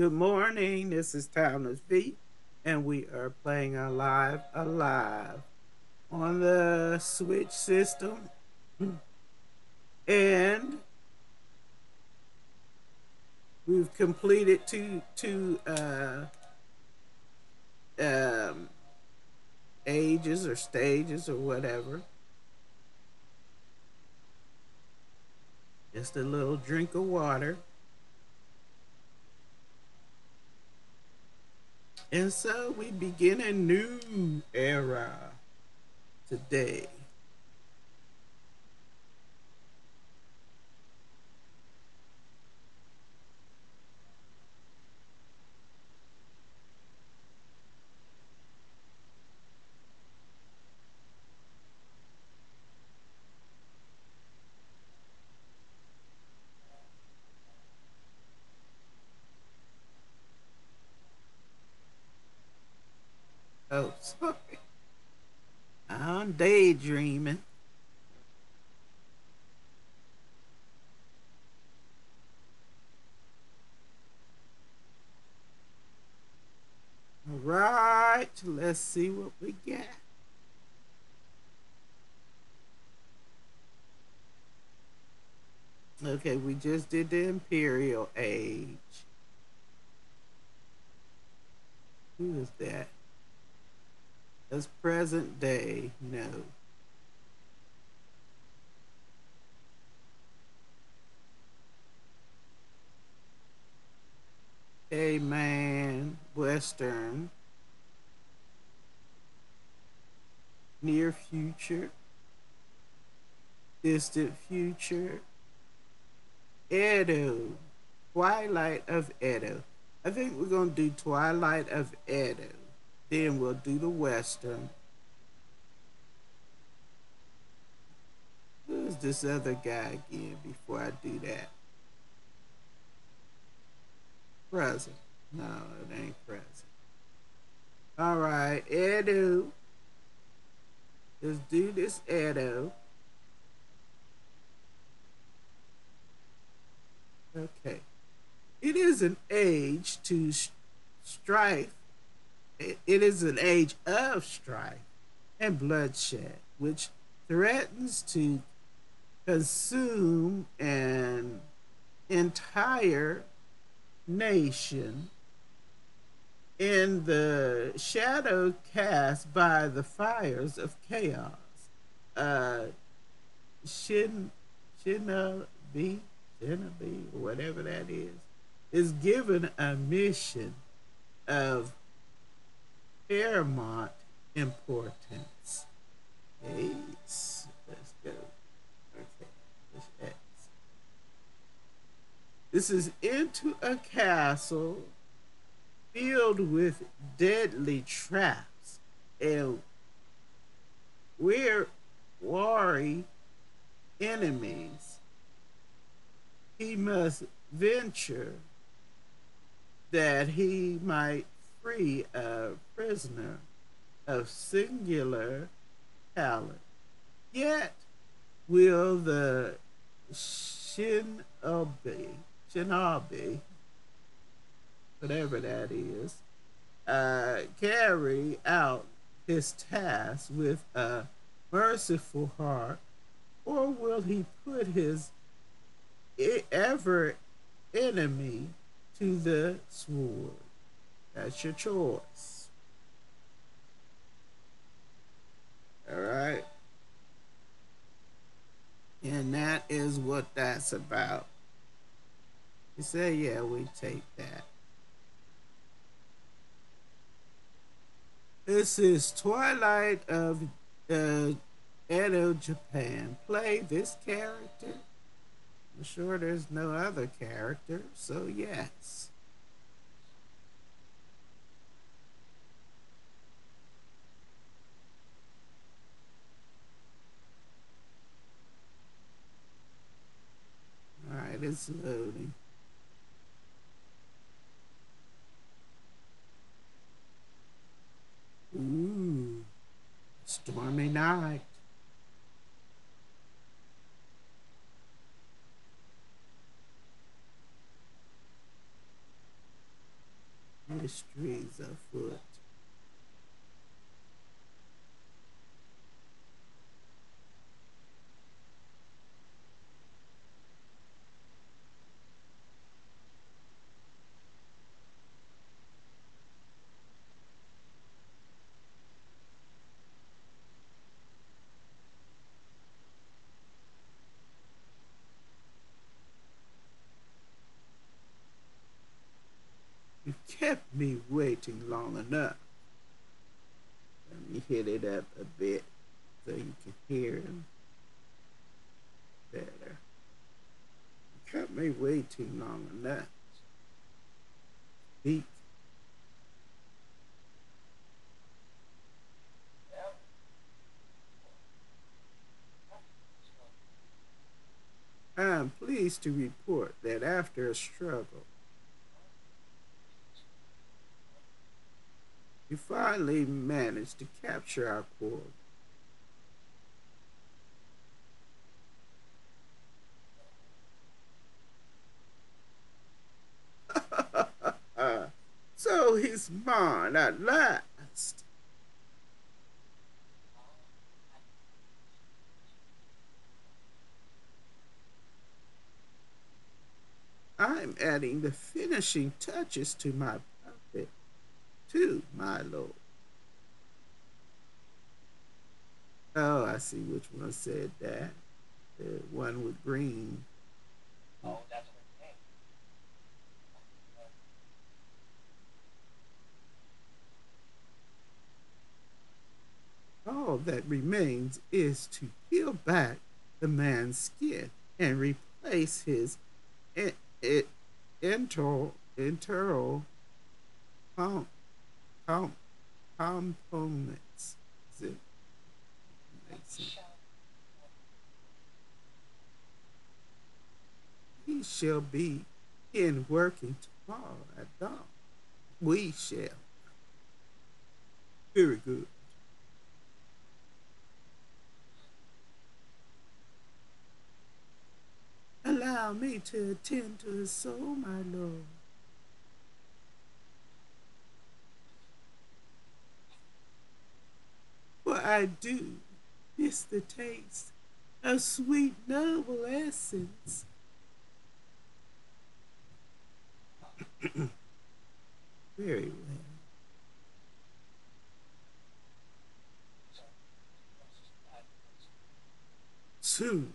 Good morning. This is Timeless V, and we are playing Alive Alive on the Switch system. And we've completed two two uh, um, ages or stages or whatever. Just a little drink of water. And so we begin a new era today. Oh, sorry. I'm. All right, let's see what we get. Okay, we just did the Imperial Age. Who is that? As present day, no. A man, Western, near future, distant future, Edo, Twilight of Edo. I think we're going to do Twilight of Edo. Then we'll do the Western. Who's this other guy again before I do that? Present. No, it ain't present. All right, Edo. Let's do this Edo. Okay. It is an age to strife it is an age of strife and bloodshed, which threatens to consume an entire nation in the shadow cast by the fires of chaos. Uh, Shin, Shinobi, Shinobi, whatever that is, is given a mission of paramount importance. Ace. Let's go. Okay. Let's X. This is into a castle filled with deadly traps and we're wary enemies. He must venture that he might free a prisoner of singular talent. Yet will the shinobi, shinobi, whatever that is, uh, carry out his task with a merciful heart, or will he put his ever enemy to the sword? That's your choice. All right. And that is what that's about. You say, yeah, we take that. This is Twilight of uh, Edo, Japan. Play this character. I'm sure there's no other character, so yes. All right, It is loading. Ooh, stormy night. mysteries afoot. You me waiting long enough. Let me hit it up a bit so you can hear him better. You kept me waiting long enough. Speak. I am pleased to report that after a struggle, we finally managed to capture our quarry. so he's mine at last. I'm adding the finishing touches to my too, my lord. Oh, I see which one said that. The one with green. Oh, that's what it came. All that remains is to peel back the man's skin and replace his in, in, internal internal com, components. Sense? He shall be in working tomorrow at dawn. We shall. Very good. Allow me to attend to his soul, my lord. I do miss the taste of sweet, noble essence. Very well. Soon,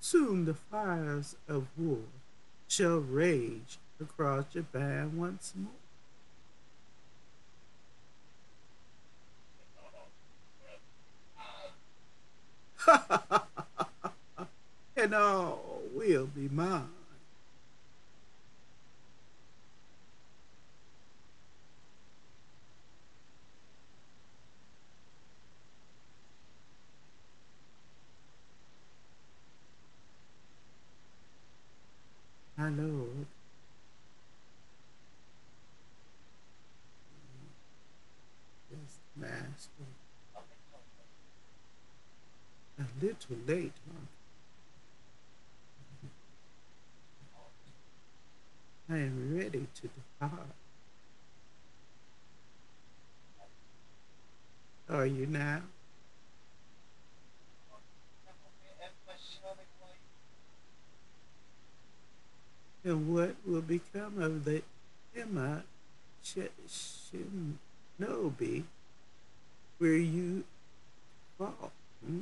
soon the fires of war shall rage across Japan once more. and all will be mine. My Lord, yes, Master, a little late, huh? I am ready to depart. Are you now? And what will become of the Enma Sh- Shinobi where you fall? Hmm?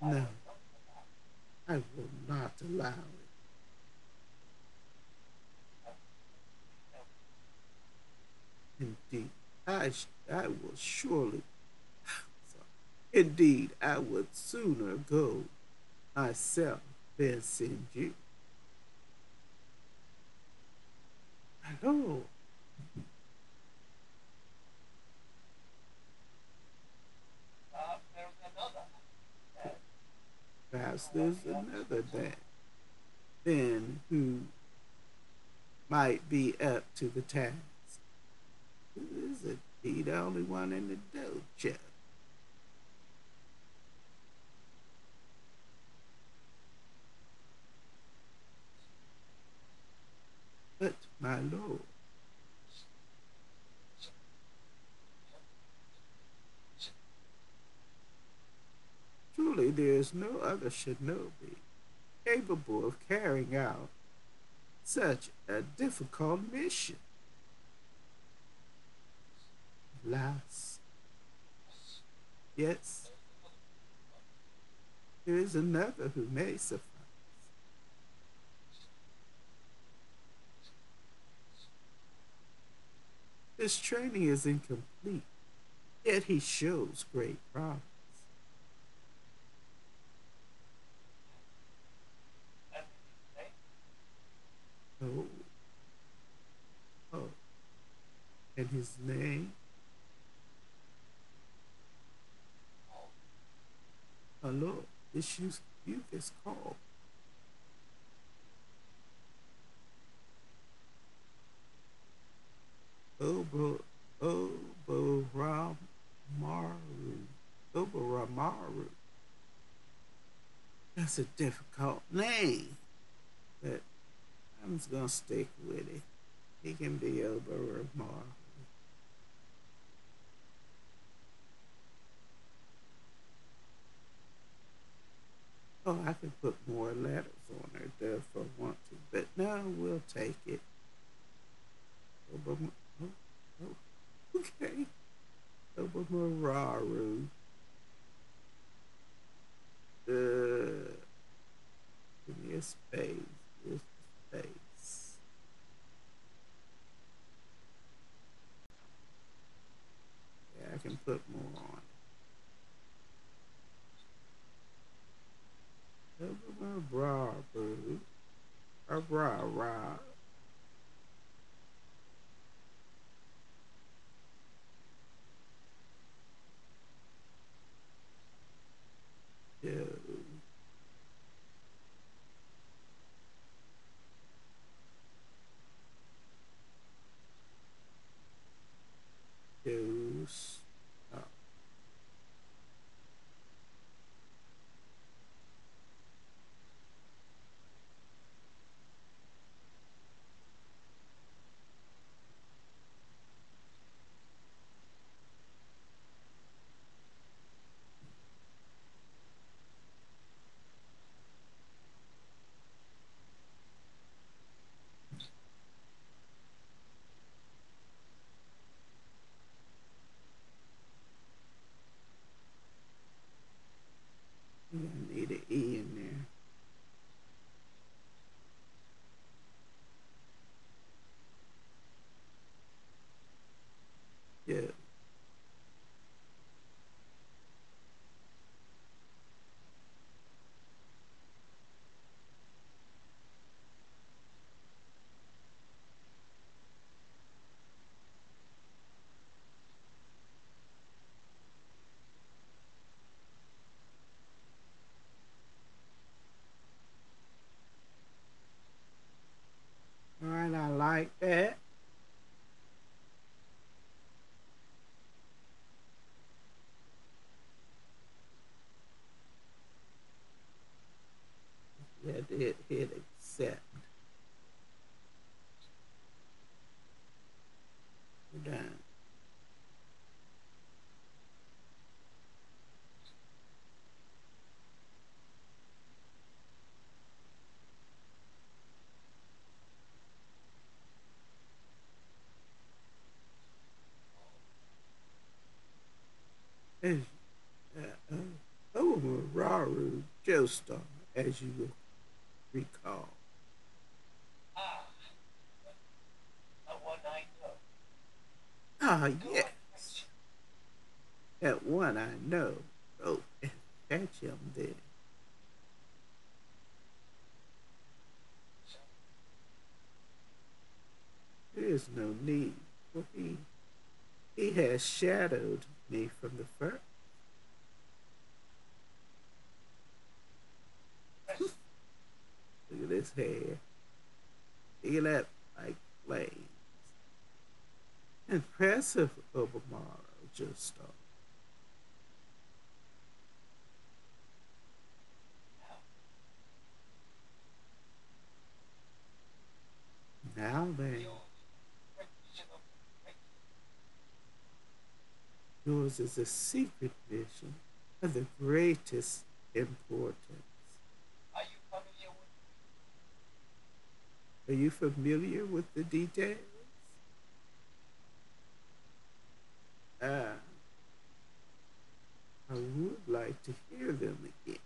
No, I will not allow it. Indeed, I, I will surely. Indeed, I would sooner go myself than send you. My Lord, Uh, there's another. Perhaps there's another then, then who might be up to the task. Is it? He the only one in the dojo. But, my lord, there is no other shinobi capable of carrying out such a difficult mission. Alas, yes, there is another who may suffice. His training is incomplete, yet he shows great promise. That's the thing. Oh. Oh. And his name? Hello, this youth, youth is called. Obo Oboromaru. Oboromaru. That's a difficult name, but I'm just gonna stick with it. He can be Oboromaru. Oh, I could put more letters on there if I want to, but no, we'll take it. Obama, oh, oh, okay. Obamararu. Uh, give me a space. Just a space. Yeah, I can put more on it. Obamararu. Obamararu. Yeah. Deuce. Oh. Yeah, I need an E in there. Yeah. All right, I like that. Yeah, hit hit accept. We're done. As, uh, uh, oh, Raru As you will recall. Ah. Yes, that one I know. Oh, catch him there. There is no need, for he, he has shadowed me from the first. This hair. Look at like flames. Impressive, Obamara, just uh, now then. Yours is a secret vision of the greatest importance. Are you familiar with Are you familiar with the details? Ah, I would like to hear them again.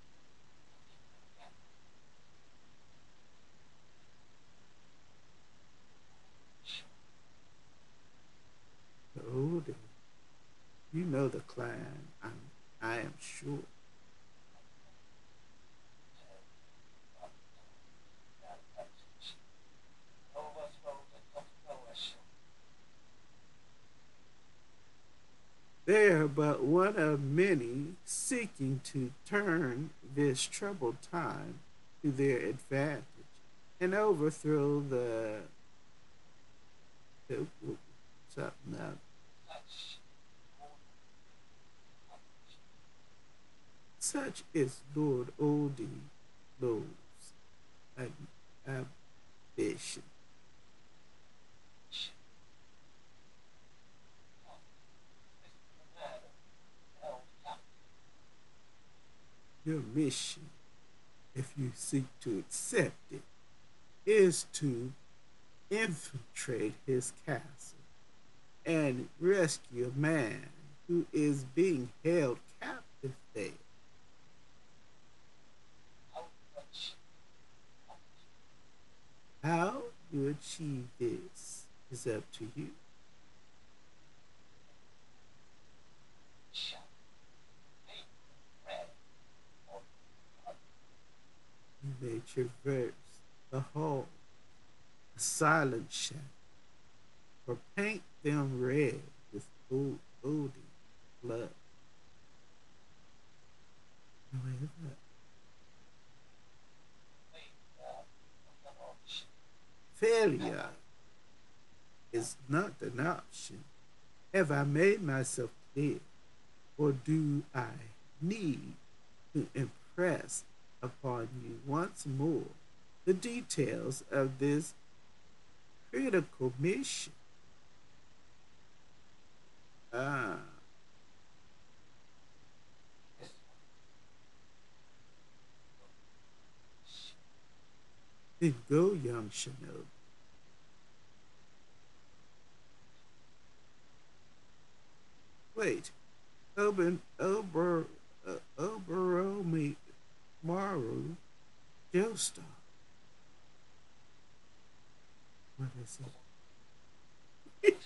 Dear. you know the clan. I'm, I am sure. They are but one of many seeking to turn this troubled time to their advantage and overthrow the, something else. Such is Lord Ode Iou's am- ambition. This is the man held captive. Your mission, if you seek to accept it, is to infiltrate his castle and rescue a man who is being held captive there. How you achieve this is up to you. Shall hate red or May traverse the hall, a silent shadow, or paint them red with oldie blood. Failure is not an option. Have I made myself clear, or do I need to impress upon you once more the details of this critical mission? Ah, then go, young Shinobi. Wait, Oben Ober uh, Oberomi Maru Joestar. What is it?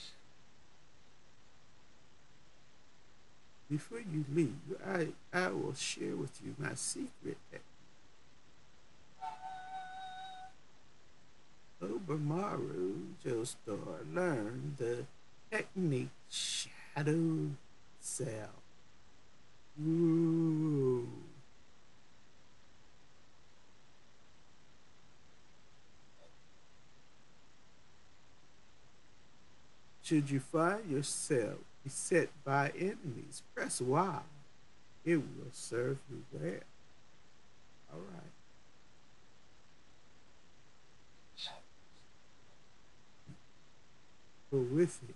Before you leave, I, I will share with you my secret. Obermaru Joestar learned the technique Shadow Cell. Ooh. Should you find yourself beset by enemies, press Y. It will serve you well. All right. For with it,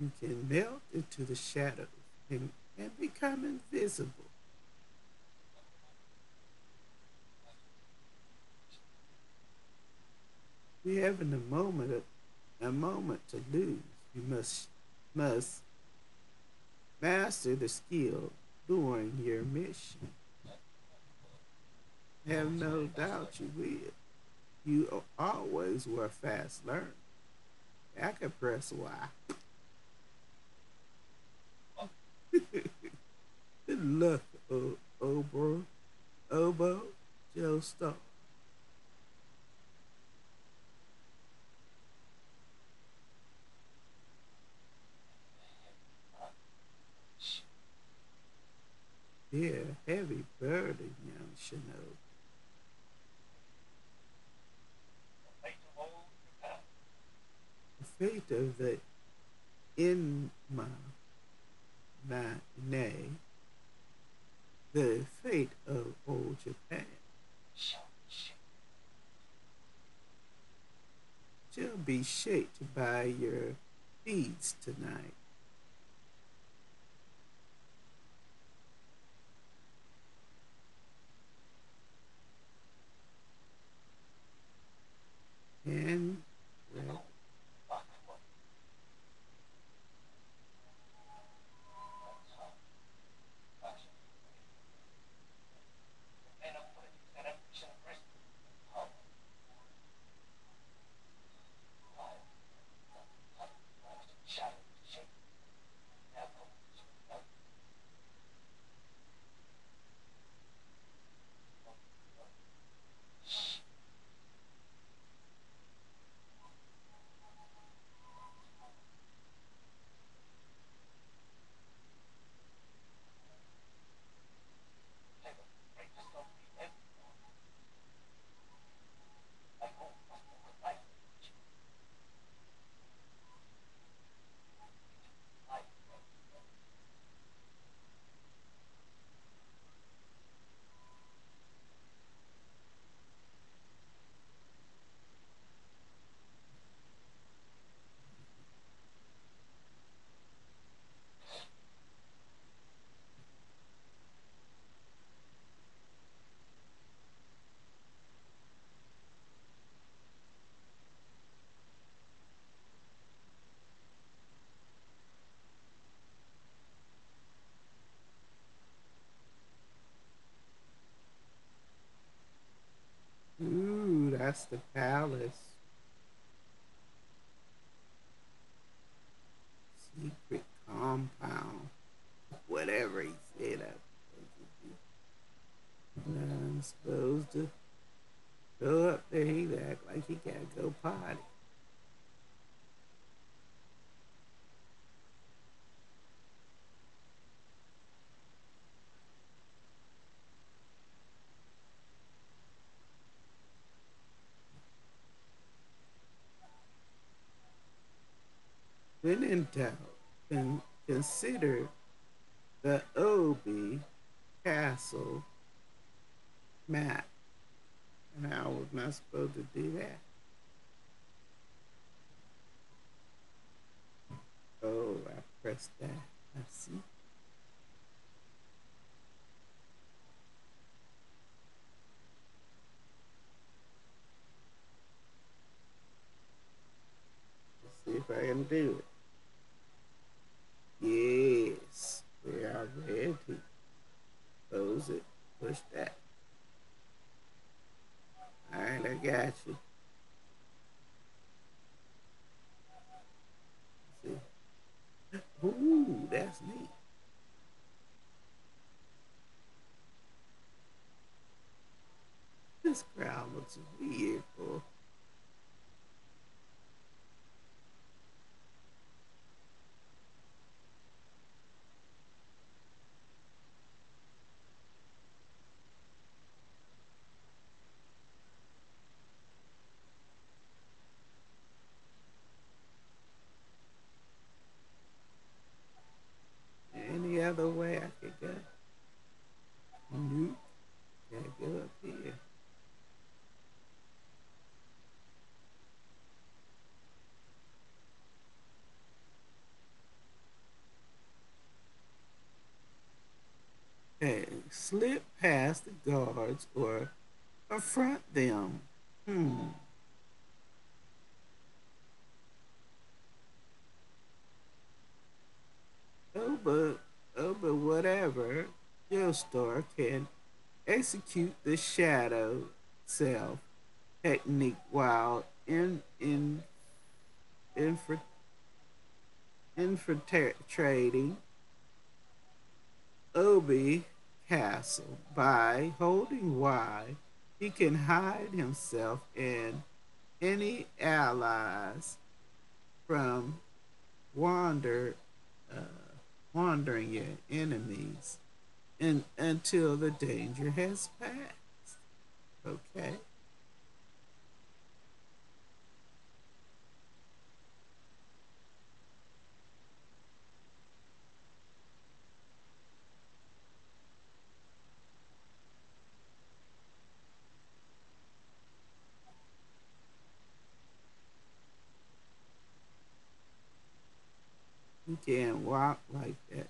you can melt into the shadows and, and become invisible. We having a moment of, a moment to lose. You must must master the skill during your mission. Have no doubt you will. You always were fast learner. I can press Y. Good luck, Obo, Obo, Joe Star. Yeah, heavy burden, young Shinobi. The fate of. The fate of the Inma Na- nay, the fate of old Japan shall be shaped by your deeds tonight. And well, ooh, that's the palace. Secret compound. Whatever he said I'm supposed to go up there. He act like he gotta go potty. When in doubt, con- consider the Ode Castle map. And how was not supposed to do that? Oh, I pressed that. I see. Let's see if I can do it. Yes, we are ready. Close it. Push that. All right, I got you. See. Ooh, that's neat. This crowd looks weird, boy. Any other way I could go? Nope. Can't go up here. Okay, slip past the guards or affront them. Hmm. Oh, but oh, but whatever. Joestar can execute the shadow self technique while in in infra, infiltrating Obi Castle by holding Y. He can hide himself and any allies from wander uh, wandering your enemies and until the danger has passed. Okay. Can't walk like that.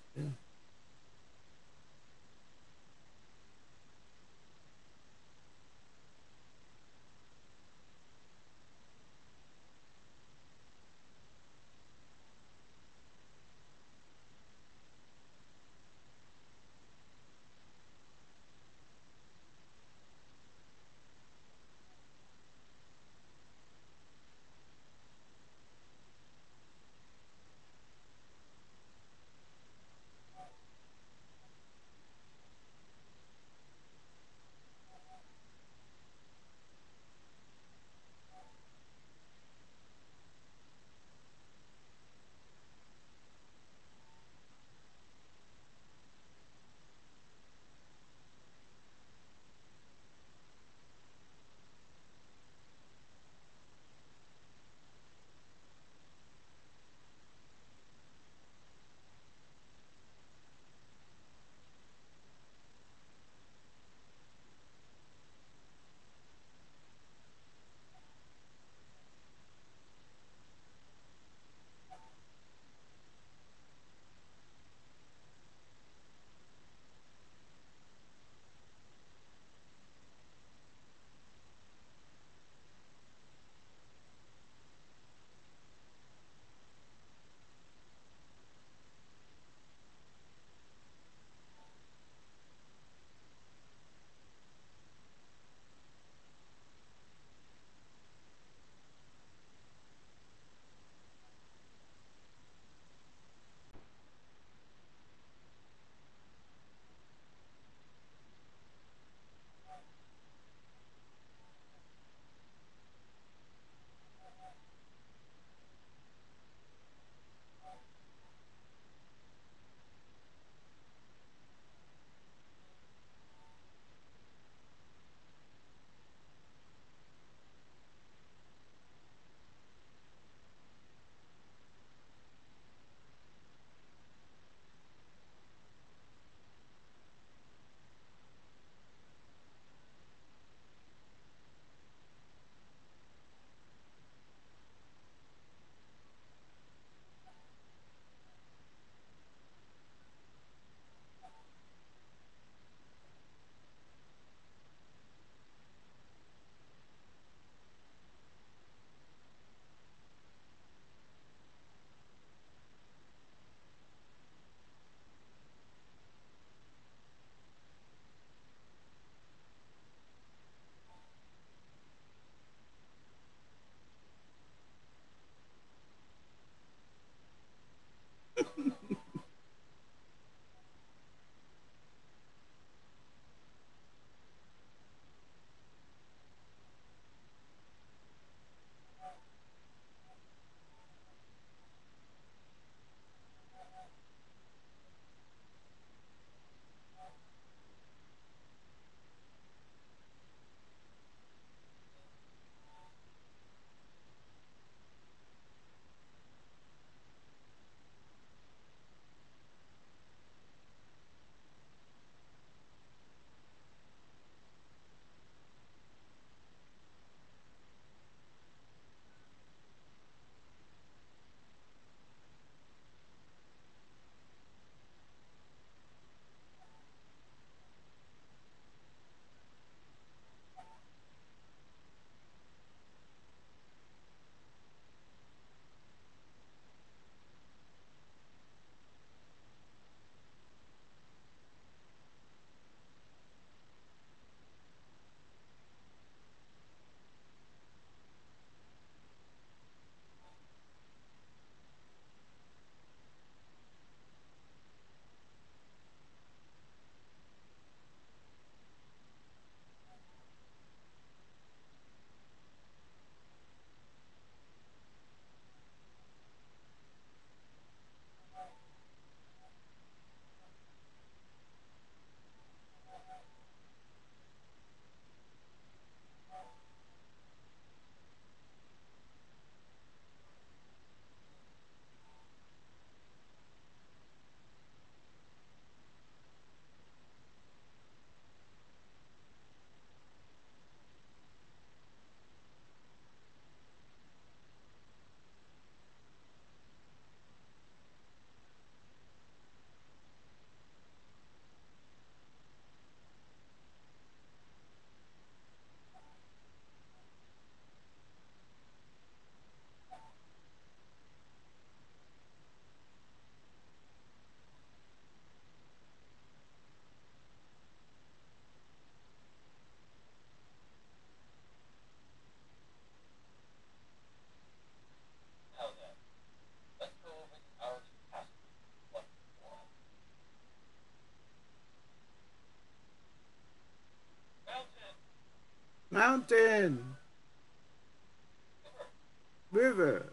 River.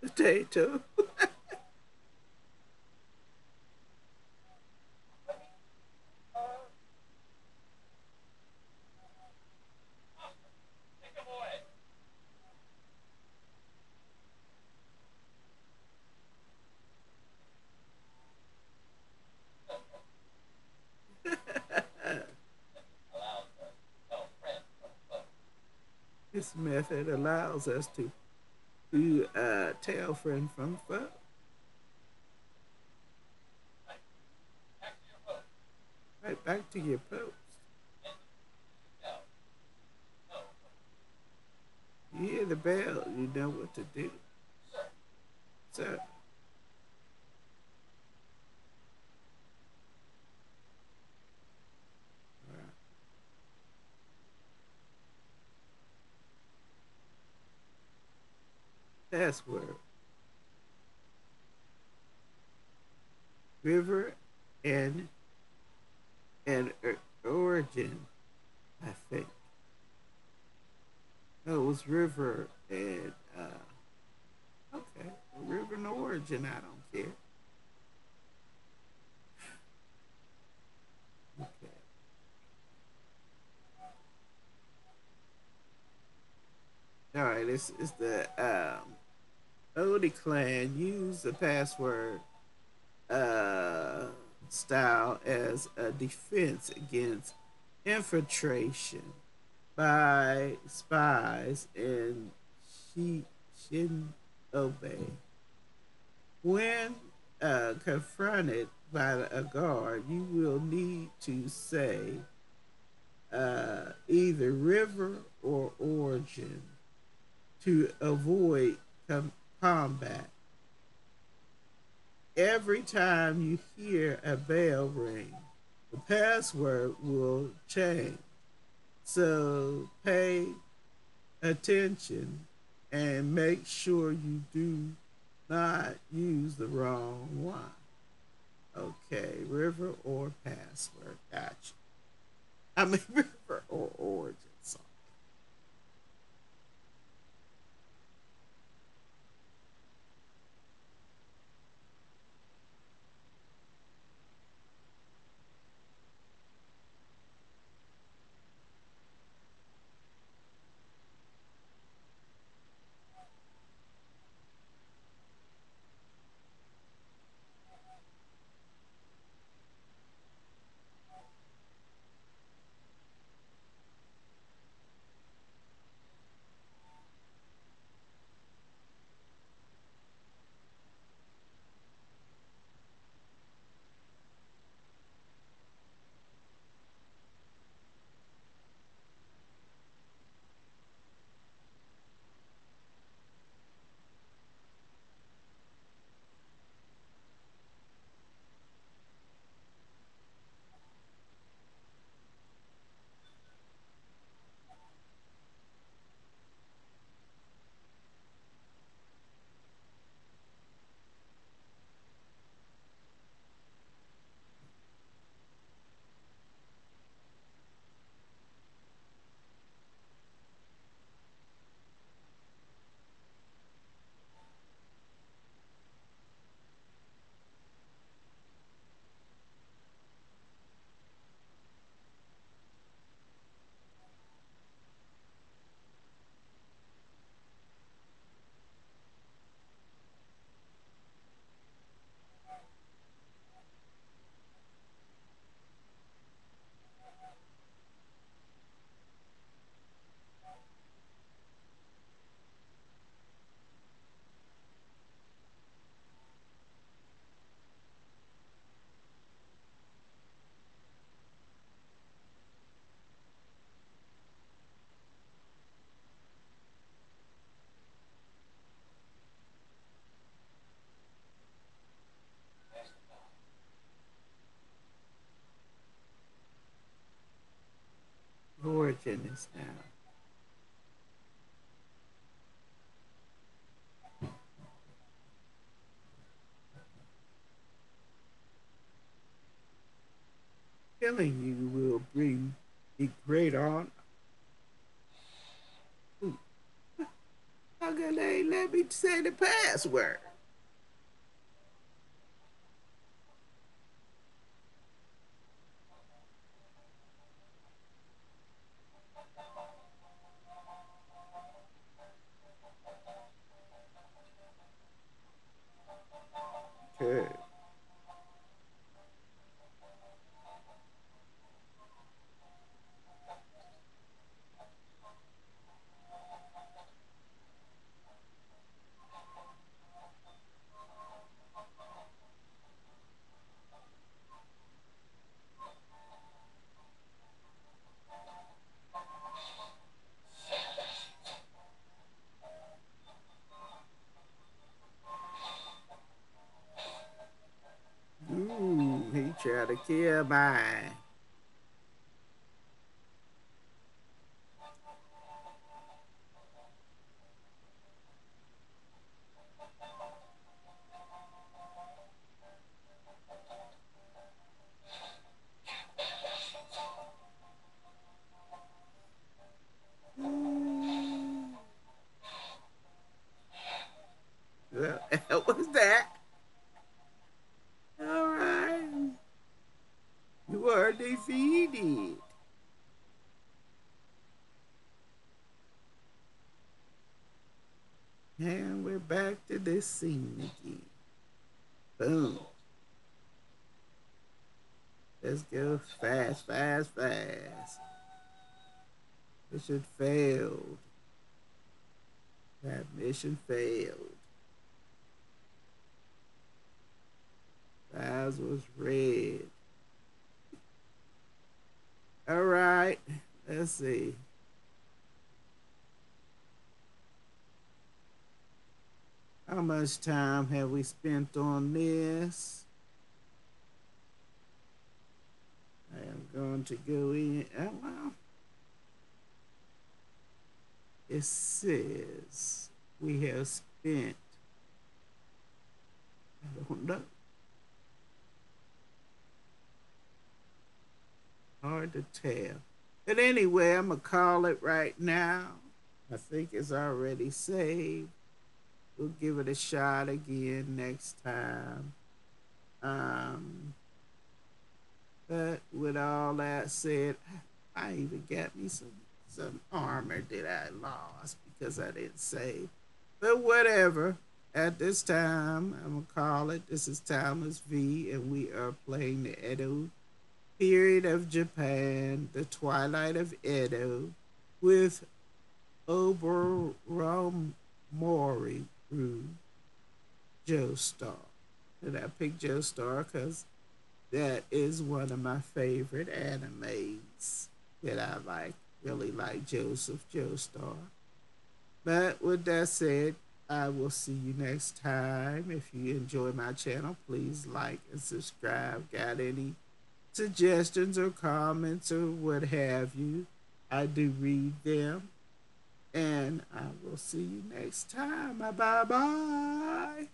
Potato. Take him away. Allows us to tell friends from foe. This allows us to to uh, tell friend from foe. Right back to your post. You hear the bell, you know what to do. Sir. So, password. River and and origin, I think. No, it was river and uh okay. River and origin, I don't care. Okay. All right, this is the um, Ode clan use the password uh, style as a defense against infiltration by spies in Shi- Shinobi. When uh, confronted by a guard, you will need to say uh, either river or origin to avoid com- combat. Every time you hear a bell ring, the password will change. So pay attention and make sure you do not use the wrong one. Okay, river or password. Gotcha. I mean, river or origin. Is now. Killing you will bring Be great on. Ooh. How come they let me say the password? Tried to kill this scene again. Boom. Let's go fast, fast, fast. Mission failed. That mission failed. Eyes was red. All right, let's see. Much time have we spent on this? I am going to go in. Oh, well. It says we have spent. I don't know. Hard to tell. But anyway, I'm going to call it right now. I think it's already saved. We'll give it a shot again next time. Um, but with all that said, I even got me some some armor that I lost because I didn't save. But whatever. At this time, I'm gonna call it. This is Timeless V, and we are playing the Edo period of Japan, the twilight of Edo, with Oberon Mori through Joestar. And I picked Joestar because that is one of my favorite animes that I like. Really like Joseph Joestar. But with that said, I will see you next time. If you enjoy my channel, please like and subscribe. Got any suggestions or comments or what have you? I do read them. And I will see you next time. Bye bye.